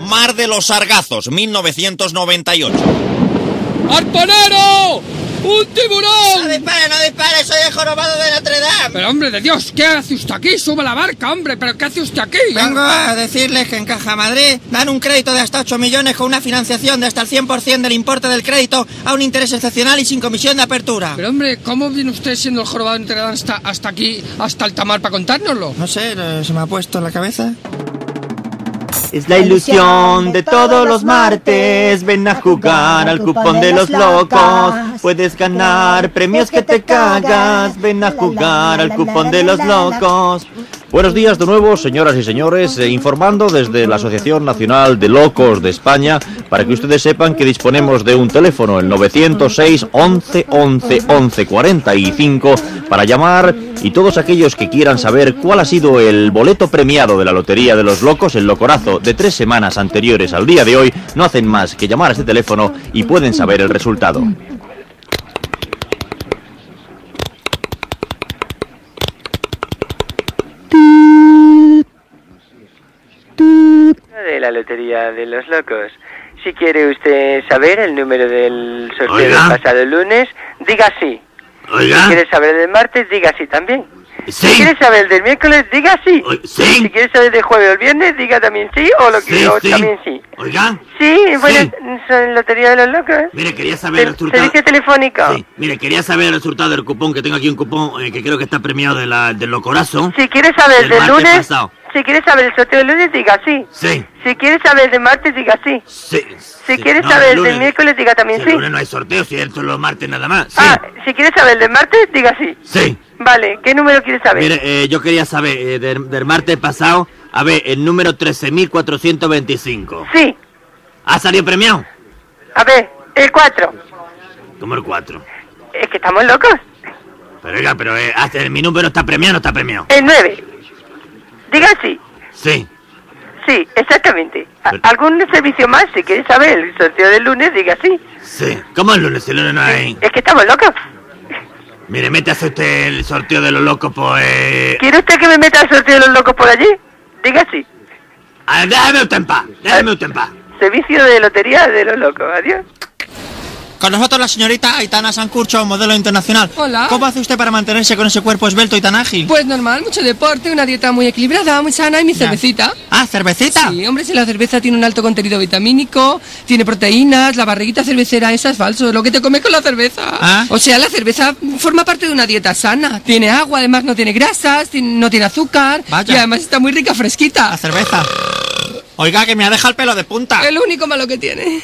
Mar de los Sargazos, 1998. ¡Arponero! ¡Un tiburón! ¡No dispare, no dispare! ¡Soy el jorobado de Notre Dame! Pero hombre de Dios, ¿qué hace usted aquí? Sube la barca, hombre, pero ¿qué hace usted aquí? Vengo a decirles que en Caja Madrid dan un crédito de hasta 8 millones con una financiación de hasta el 100% del importe del crédito a un interés excepcional y sin comisión de apertura. Pero hombre, ¿cómo viene usted siendo el jorobado de Notre Dame hasta, hasta aquí, hasta el tamar para contárnoslo? No sé, se me ha puesto en la cabeza. Es la ilusión de todos los martes. Ven a jugar al cupón de los locos. Puedes ganar premios que te cagas. Ven a jugar al cupón de los locos. Buenos días de nuevo, señoras y señores, eh, informando desde la Asociación Nacional de Locos de España para que ustedes sepan que disponemos de un teléfono, el 906 11 11 11 45, para llamar y todos aquellos que quieran saber cuál ha sido el boleto premiado de la Lotería de los Locos, el Locorazo, de tres semanas anteriores al día de hoy, no hacen más que llamar a este teléfono y pueden saber el resultado. de la Lotería de los Locos. Si quiere usted saber el número del sorteo del pasado lunes, diga sí. Oiga. Si quiere saber el del martes, diga sí también. Sí. Si quiere saber el del miércoles, diga sí. Si quiere saber del jueves o el viernes, diga también sí o lo que Sí, o sí. también sí. Oiga. Sí, bueno, Sí. son Lotería de los Locos. Mire, quería saber el resultado. Servicio telefónico. Sí, mire, quería saber el resultado del cupón, que tengo aquí un cupón eh, que creo que está premiado de la, del Locorazo. Si quiere saber El del martes lunes, pasado. Si quiere saber el sorteo del lunes, diga sí. Sí, Si quiere saber el del martes, diga sí. sí. Si sí. quiere No, saber el lunes- del miércoles, diga también sí, sí. El lunes no hay sorteo, cierto, los martes nada más. Sí. Ah, si quiere saber el del martes, diga sí. Sí. Vale, ¿qué número quiere saber? Mire, eh, yo quería saber eh, del, del martes pasado, a ver, el número 13.425. Sí, ¿Ha salido premiado? a ver, el 4. Como el 4. Es que estamos locos. Pero oiga, pero eh, mi número está premiado o no está premiado. El 9. Diga sí. Sí. Sí, exactamente. Pero- ¿Algún servicio más? Si quiere saber el sorteo del lunes, diga sí. Sí. ¿Cómo el lunes? El lunes no hay. Es que estamos locos. Mire, métase usted el sorteo de los locos, pues. ¿Quiere usted que me meta el sorteo de los locos por allí? Diga sí. Ah, déjame usted en paz. Déjame usted en paz. Servicio de lotería de los locos. Adiós. Con nosotros la señorita Aitana Sancurcho, modelo internacional. Hola. ¿Cómo hace usted para mantenerse con ese cuerpo esbelto y tan ágil? Pues normal, mucho deporte, una dieta muy equilibrada, muy sana y mi cervecita. Ah, cervecita. Sí, hombre, si la cerveza tiene un alto contenido vitamínico, tiene proteínas, la barriguita cervecera, esa es falso, lo que te comes con la cerveza. Ah. O sea, la cerveza forma parte de una dieta sana. Tiene agua, además no tiene grasas, no tiene azúcar Vaya. y además está muy rica, fresquita. La cerveza. Oiga, que me ha dejado el pelo de punta. El único malo que tiene.